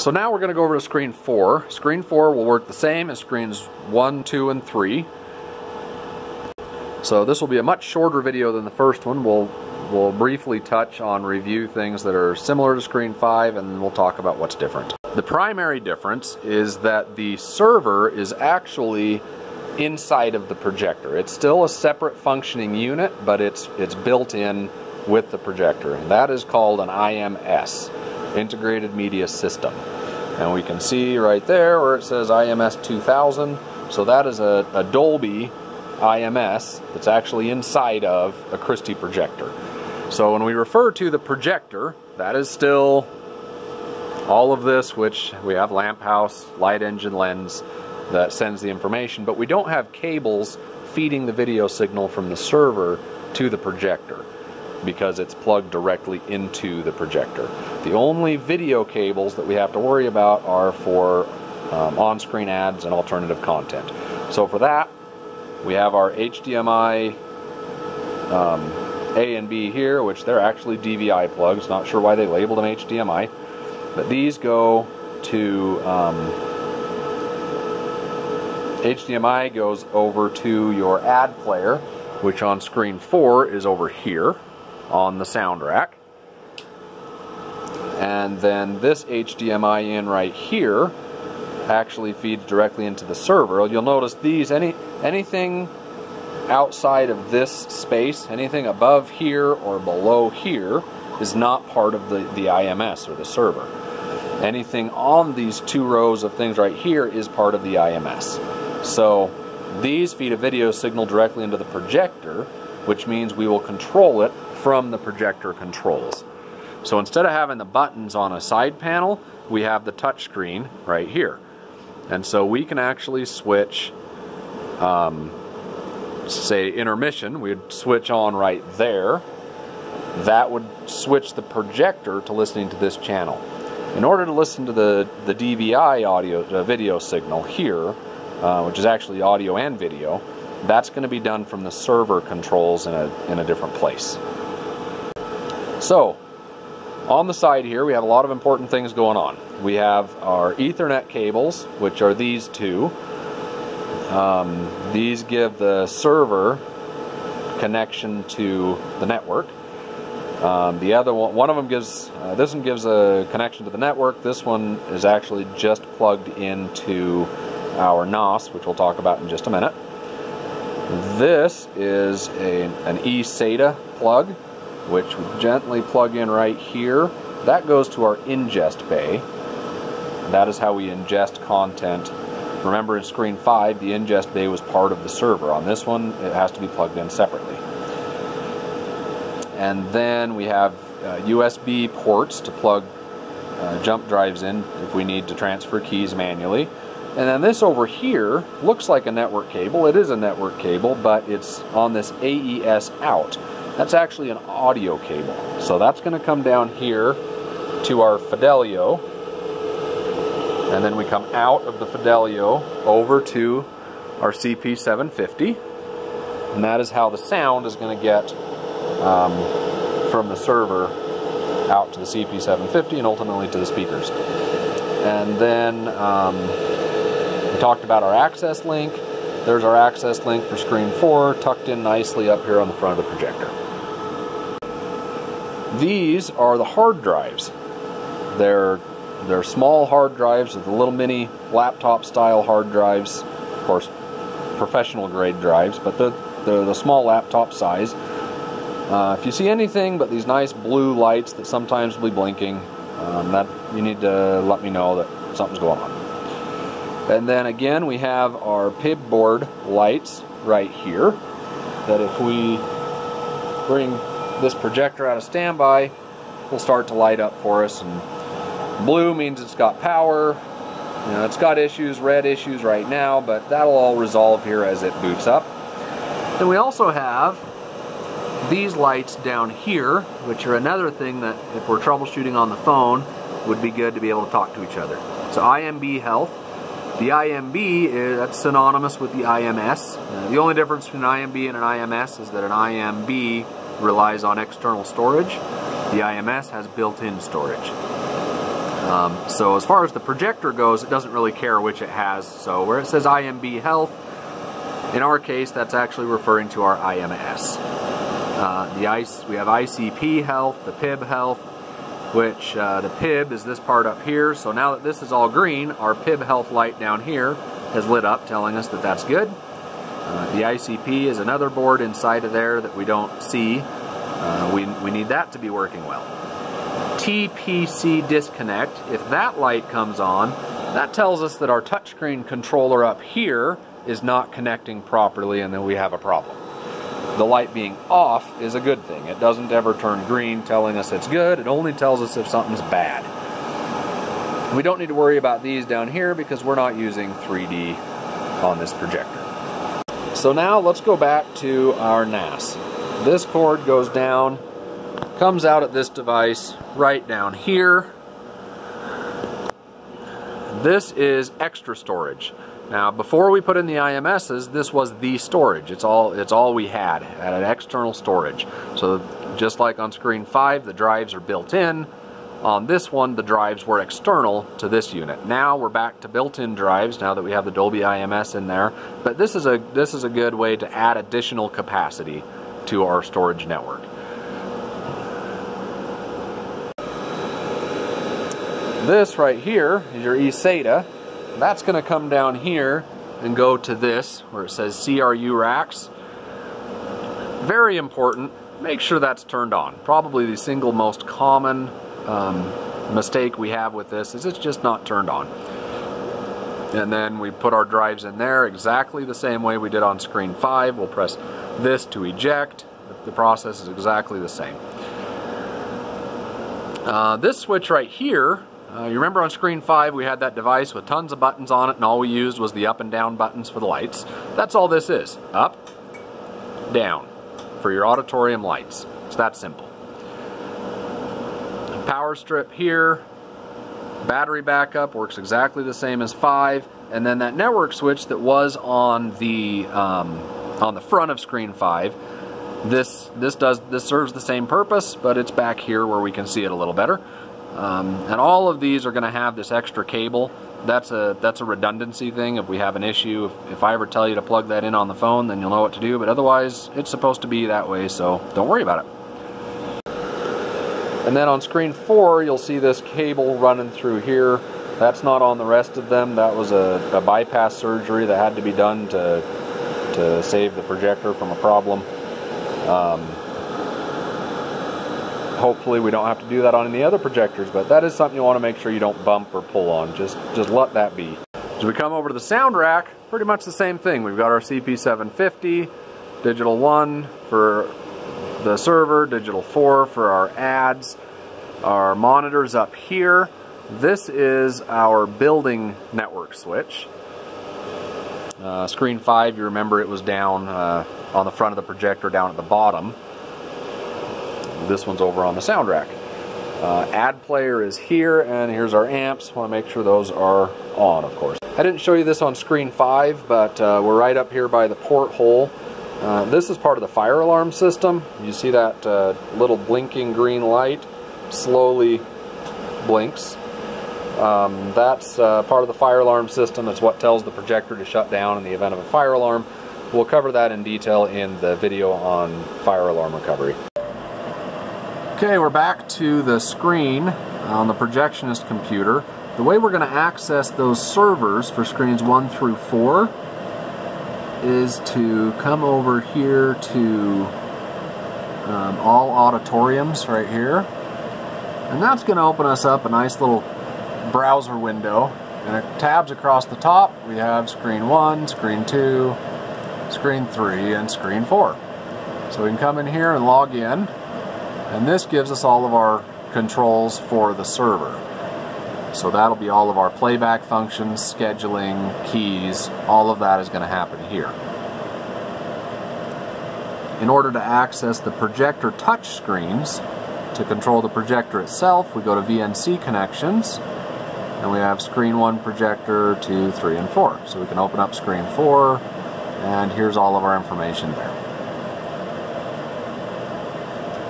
So now we're going to go over to screen 4. Screen 4 will work the same as screens 1, 2, and 3. So this will be a much shorter video than the first one. We'll, we'll briefly touch on review things that are similar to screen 5 and we'll talk about what's different. The primary difference is that the server is actually inside of the projector. It's still a separate functioning unit, but it's, it's built in with the projector. And that is called an IMS integrated media system. And we can see right there where it says IMS 2000. So that is a, a Dolby IMS that's actually inside of a Christie projector. So when we refer to the projector, that is still all of this, which we have lamp house, light engine lens that sends the information, but we don't have cables feeding the video signal from the server to the projector because it's plugged directly into the projector. The only video cables that we have to worry about are for um, on-screen ads and alternative content. So for that, we have our HDMI um, A and B here, which they're actually DVI plugs. Not sure why they labeled them HDMI. But these go to um, HDMI goes over to your ad player, which on screen 4 is over here on the sound rack. And then this HDMI in right here actually feeds directly into the server. You'll notice these, any anything outside of this space, anything above here or below here, is not part of the, the IMS or the server. Anything on these two rows of things right here is part of the IMS. So these feed a video signal directly into the projector, which means we will control it from the projector controls. So instead of having the buttons on a side panel, we have the touch screen right here. And so we can actually switch, um, say intermission, we'd switch on right there. That would switch the projector to listening to this channel. In order to listen to the, the DVI audio uh, video signal here, uh, which is actually audio and video, that's going to be done from the server controls in a, in a different place. So, on the side here, we have a lot of important things going on. We have our Ethernet cables, which are these two. Um, these give the server connection to the network. Um, the other one, one of them gives, uh, this one gives a connection to the network. This one is actually just plugged into our NAS, which we'll talk about in just a minute. This is a, an eSATA plug which we gently plug in right here. That goes to our ingest bay. That is how we ingest content. Remember in screen 5, the ingest bay was part of the server. On this one, it has to be plugged in separately. And then we have uh, USB ports to plug uh, jump drives in if we need to transfer keys manually. And then this over here looks like a network cable. It is a network cable, but it's on this AES out. That's actually an audio cable. So that's going to come down here to our Fidelio. And then we come out of the Fidelio over to our CP750. And that is how the sound is going to get um, from the server out to the CP750 and ultimately to the speakers. And then um, we talked about our access link. There's our access link for screen 4 tucked in nicely up here on the front of the projector. These are the hard drives. They're they're small hard drives, the little mini laptop style hard drives, of course, professional grade drives, but the the, the small laptop size. Uh, if you see anything but these nice blue lights that sometimes will be blinking, um, that you need to let me know that something's going on. And then again, we have our PIB board lights right here. That if we bring this projector out of standby will start to light up for us. And blue means it's got power. You know, it's got issues, red issues right now, but that'll all resolve here as it boots up. Then we also have these lights down here, which are another thing that if we're troubleshooting on the phone, would be good to be able to talk to each other. So IMB Health. The IMB, is, that's synonymous with the IMS. Uh, the only difference between an IMB and an IMS is that an IMB relies on external storage. The IMS has built-in storage. Um, so as far as the projector goes, it doesn't really care which it has. So where it says IMB Health, in our case, that's actually referring to our IMS. Uh, the IC, we have ICP Health, the PIB Health, which uh, the PIB is this part up here. So now that this is all green, our PIB Health light down here has lit up, telling us that that's good. Uh, the ICP is another board inside of there that we don't see. Uh, we, we need that to be working well. TPC disconnect, if that light comes on, that tells us that our touchscreen controller up here is not connecting properly and then we have a problem. The light being off is a good thing. It doesn't ever turn green telling us it's good. It only tells us if something's bad. We don't need to worry about these down here because we're not using 3D on this projector. So now let's go back to our NAS. This cord goes down, comes out at this device right down here. This is extra storage. Now, before we put in the IMSs, this was the storage. It's all it's all we had, at an external storage. So just like on screen 5, the drives are built in. On this one, the drives were external to this unit. Now we're back to built-in drives now that we have the Dolby IMS in there. But this is a this is a good way to add additional capacity to our storage network. This right here is your eSATA. That's going to come down here and go to this where it says CRU racks. Very important, make sure that's turned on. Probably the single most common um, mistake we have with this is it's just not turned on. And then we put our drives in there exactly the same way we did on screen 5. We'll press this to eject. The process is exactly the same. Uh, this switch right here, uh, you remember on screen 5 we had that device with tons of buttons on it and all we used was the up and down buttons for the lights. That's all this is. Up, down for your auditorium lights. It's that simple power strip here, battery backup works exactly the same as 5, and then that network switch that was on the um, on the front of screen 5, this this does this serves the same purpose, but it's back here where we can see it a little better. Um, and all of these are going to have this extra cable. That's a that's a redundancy thing. If we have an issue, if, if I ever tell you to plug that in on the phone, then you'll know what to do. But otherwise, it's supposed to be that way, so don't worry about it. And then on screen four, you'll see this cable running through here. That's not on the rest of them. That was a, a bypass surgery that had to be done to, to save the projector from a problem. Um, hopefully we don't have to do that on any other projectors, but that is something you want to make sure you don't bump or pull on. Just, just let that be. As we come over to the sound rack, pretty much the same thing. We've got our CP750, digital 1 for the server, digital 4 for our ads, our monitors up here. This is our building network switch. Uh, screen 5, you remember it was down uh, on the front of the projector down at the bottom. This one's over on the sound rack. Uh, ad player is here, and here's our amps. want to make sure those are on, of course. I didn't show you this on screen 5, but uh, we're right up here by the port hole. Uh, this is part of the fire alarm system. You see that uh, little blinking green light slowly blinks. Um, that's uh, part of the fire alarm system. It's what tells the projector to shut down in the event of a fire alarm. We'll cover that in detail in the video on fire alarm recovery. Okay, we're back to the screen on the projectionist computer. The way we're going to access those servers for screens 1 through 4 is to come over here to um, all auditoriums right here. And that's going to open us up a nice little browser window. And it tabs across the top. We have screen 1, screen 2, screen 3, and screen 4. So we can come in here and log in. And this gives us all of our controls for the server. So that'll be all of our playback functions, scheduling, keys, all of that is going to happen here. In order to access the projector touch screens, to control the projector itself, we go to VNC connections, and we have screen 1 projector, 2, 3, and 4. So we can open up screen 4, and here's all of our information there.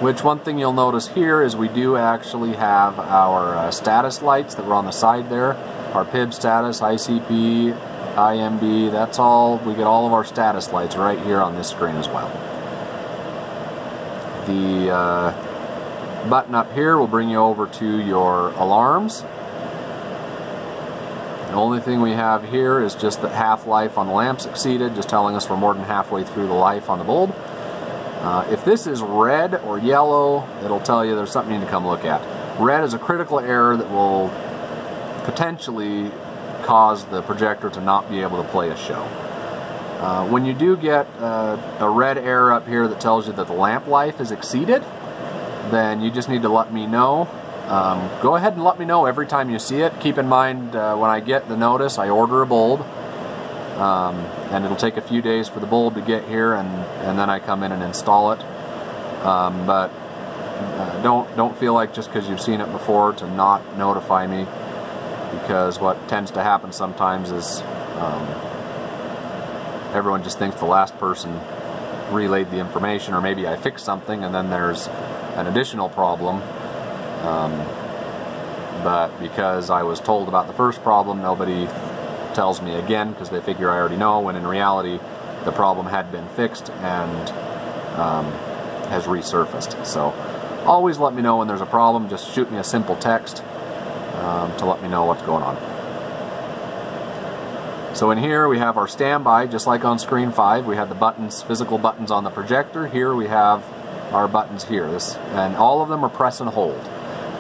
Which one thing you'll notice here is we do actually have our uh, status lights that were on the side there. Our PIB status, ICP, IMB, that's all, we get all of our status lights right here on this screen as well. The uh, button up here will bring you over to your alarms. The only thing we have here is just the half-life on the lamps exceeded, just telling us we're more than halfway through the life on the bulb. Uh, if this is red or yellow, it'll tell you there's something you need to come look at. Red is a critical error that will potentially cause the projector to not be able to play a show. Uh, when you do get uh, a red error up here that tells you that the lamp life is exceeded, then you just need to let me know um, go ahead and let me know every time you see it. Keep in mind uh, when I get the notice, I order a bulb. Um, and it'll take a few days for the bulb to get here and, and then I come in and install it. Um, but uh, don't, don't feel like just because you've seen it before to not notify me because what tends to happen sometimes is um, everyone just thinks the last person relayed the information or maybe I fixed something and then there's an additional problem um, but because I was told about the first problem, nobody tells me again because they figure I already know, when in reality the problem had been fixed and um, has resurfaced. So always let me know when there's a problem. Just shoot me a simple text um, to let me know what's going on. So in here we have our standby, just like on screen 5. We have the buttons, physical buttons on the projector. Here we have our buttons here. This, and all of them are press and hold.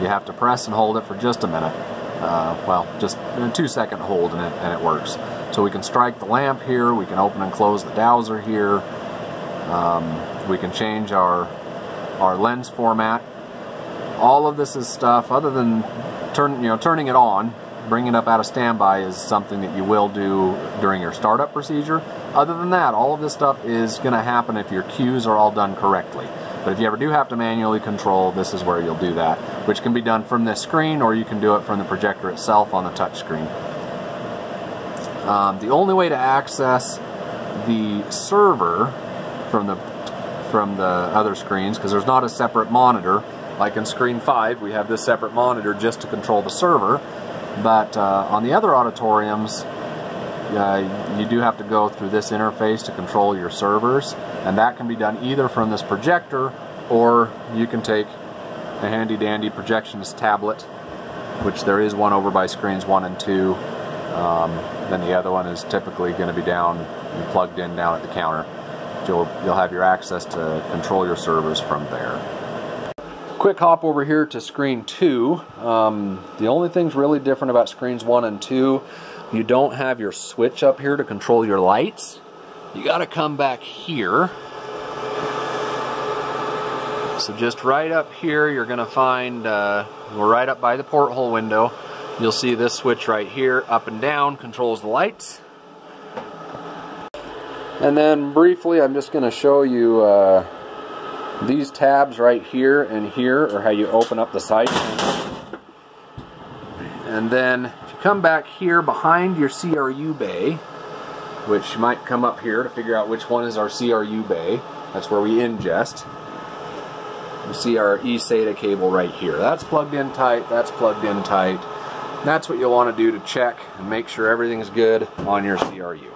You have to press and hold it for just a minute. Uh, well, just a two second hold and it, and it works. So we can strike the lamp here, we can open and close the douser here, um, we can change our, our lens format. All of this is stuff, other than turn, you know, turning it on, bringing it up out of standby is something that you will do during your startup procedure. Other than that, all of this stuff is going to happen if your cues are all done correctly. But if you ever do have to manually control, this is where you'll do that, which can be done from this screen or you can do it from the projector itself on the touch screen. Um, the only way to access the server from the from the other screens, because there's not a separate monitor, like in screen 5 we have this separate monitor just to control the server, but uh, on the other auditoriums uh, you do have to go through this interface to control your servers and that can be done either from this projector or you can take a handy dandy projectionist tablet which there is one over by screens 1 and 2 um, then the other one is typically going to be down and plugged in down at the counter. You'll, you'll have your access to control your servers from there. Quick hop over here to screen 2 um, the only things really different about screens 1 and 2 you don't have your switch up here to control your lights. You got to come back here. So just right up here, you're going to find, uh, we're right up by the porthole window. You'll see this switch right here, up and down, controls the lights. And then briefly, I'm just going to show you uh, these tabs right here and here, or how you open up the side. And then come back here behind your CRU bay, which might come up here to figure out which one is our CRU bay. That's where we ingest. You see our eSATA cable right here. That's plugged in tight, that's plugged in tight. That's what you'll want to do to check and make sure everything's good on your CRU.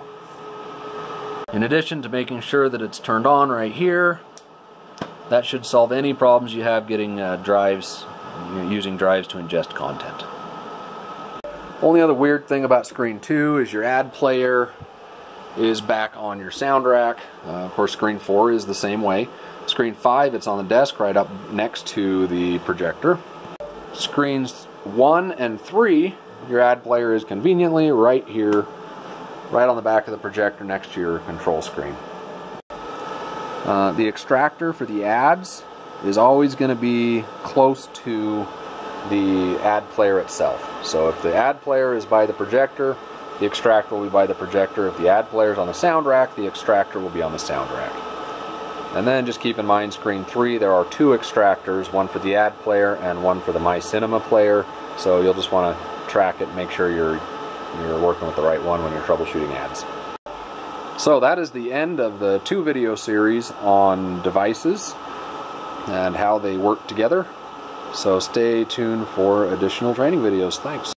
In addition to making sure that it's turned on right here, that should solve any problems you have getting uh, drives, using drives to ingest content. Only other weird thing about screen 2 is your ad player is back on your sound rack. Uh, of course, screen 4 is the same way. Screen 5, it's on the desk right up next to the projector. Screens 1 and 3, your ad player is conveniently right here, right on the back of the projector next to your control screen. Uh, the extractor for the ads is always going to be close to the ad player itself. So if the ad player is by the projector, the extractor will be by the projector. If the ad player is on the sound rack, the extractor will be on the sound rack. And then just keep in mind screen 3, there are two extractors, one for the ad player and one for the My Cinema player. So you'll just want to track it and make sure you're, you're working with the right one when you're troubleshooting ads. So that is the end of the two video series on devices. and how they work together. So stay tuned for additional training videos. Thanks.